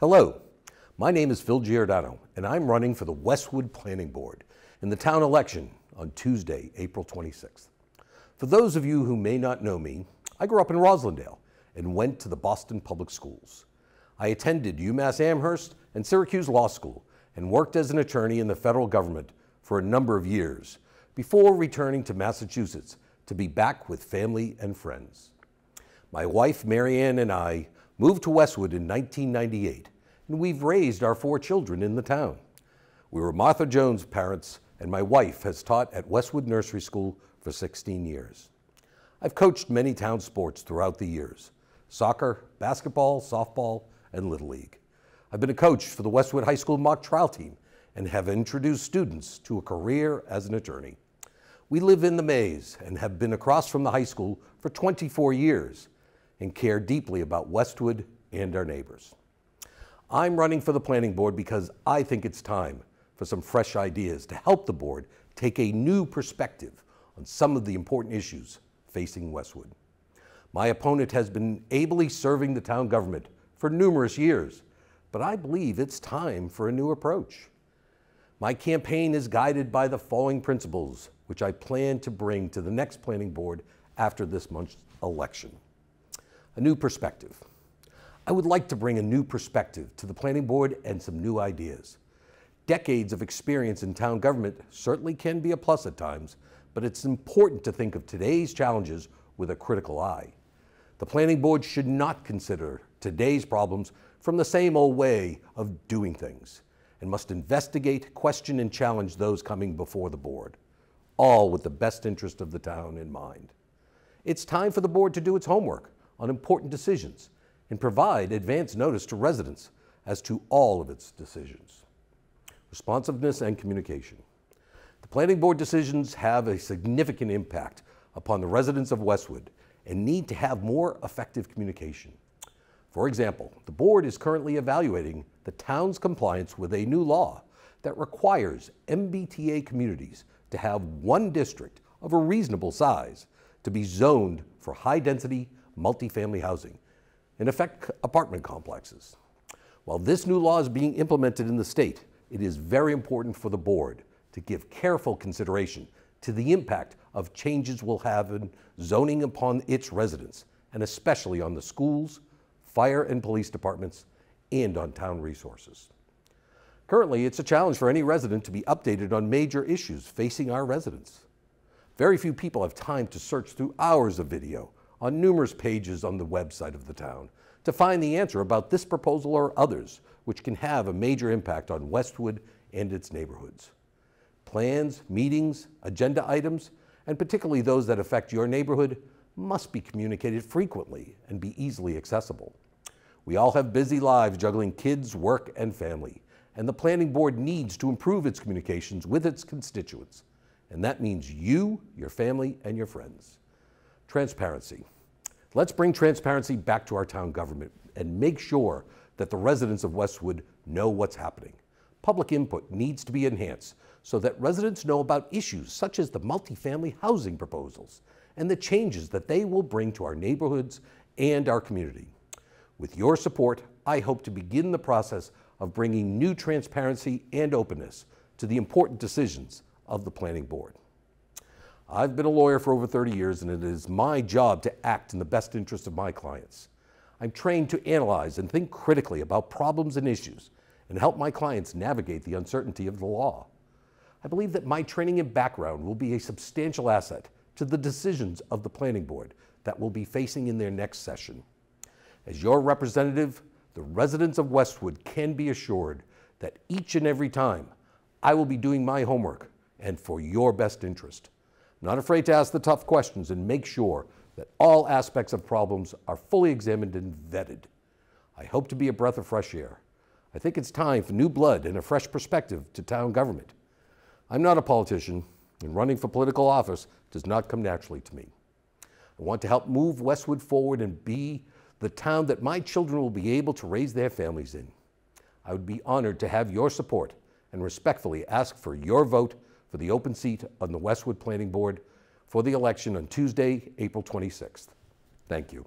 Hello, my name is Phil Giordano, and I'm running for the Westwood Planning Board in the town election on Tuesday, April 26th. For those of you who may not know me, I grew up in Roslindale and went to the Boston Public Schools. I attended UMass Amherst and Syracuse Law School and worked as an attorney in the federal government for a number of years before returning to Massachusetts to be back with family and friends. My wife, Marianne, and I moved to Westwood in 1998, and we've raised our four children in the town. We were Martha Jones parents, and my wife has taught at Westwood Nursery School for 16 years. I've coached many town sports throughout the years soccer, basketball, softball, and Little League. I've been a coach for the Westwood High School mock trial team and have introduced students to a career as an attorney. We live in the maze and have been across from the high school for 24 years and care deeply about Westwood and our neighbors. I'm running for the planning board because I think it's time for some fresh ideas to help the board take a new perspective on some of the important issues facing Westwood. My opponent has been ably serving the town government for numerous years, but I believe it's time for a new approach. My campaign is guided by the following principles, which I plan to bring to the next planning board after this month's election. A new perspective. I would like to bring a new perspective to the planning board and some new ideas. Decades of experience in town government certainly can be a plus at times, but it's important to think of today's challenges with a critical eye. The planning board should not consider today's problems from the same old way of doing things and must investigate, question, and challenge those coming before the board, all with the best interest of the town in mind. It's time for the board to do its homework on important decisions and provide advance notice to residents as to all of its decisions. Responsiveness and communication. The planning board decisions have a significant impact upon the residents of Westwood and need to have more effective communication. For example, the board is currently evaluating the town's compliance with a new law that requires MBTA communities to have one district of a reasonable size to be zoned for high density multifamily housing, in effect, apartment complexes. While this new law is being implemented in the state, it is very important for the board to give careful consideration to the impact of changes will have in zoning upon its residents, and especially on the schools, fire and police departments, and on town resources. Currently, it's a challenge for any resident to be updated on major issues facing our residents. Very few people have time to search through hours of video on numerous pages on the website of the town to find the answer about this proposal or others, which can have a major impact on Westwood and its neighborhoods plans, meetings, agenda items, and particularly those that affect your neighborhood, must be communicated frequently and be easily accessible. We all have busy lives juggling kids, work, and family, and the Planning Board needs to improve its communications with its constituents. And that means you, your family, and your friends. Transparency. Let's bring transparency back to our town government and make sure that the residents of Westwood know what's happening. Public input needs to be enhanced so that residents know about issues such as the multifamily housing proposals and the changes that they will bring to our neighborhoods and our community. With your support, I hope to begin the process of bringing new transparency and openness to the important decisions of the Planning Board. I've been a lawyer for over 30 years, and it is my job to act in the best interest of my clients. I'm trained to analyze and think critically about problems and issues and help my clients navigate the uncertainty of the law. I believe that my training and background will be a substantial asset to the decisions of the Planning Board that will be facing in their next session. As your representative, the residents of Westwood can be assured that each and every time I will be doing my homework and for your best interest. Not afraid to ask the tough questions and make sure that all aspects of problems are fully examined and vetted. I hope to be a breath of fresh air. I think it's time for new blood and a fresh perspective to town government. I'm not a politician, and running for political office does not come naturally to me. I want to help move Westwood forward and be the town that my children will be able to raise their families in. I would be honored to have your support and respectfully ask for your vote for the open seat on the Westwood Planning Board for the election on Tuesday, April 26th. Thank you.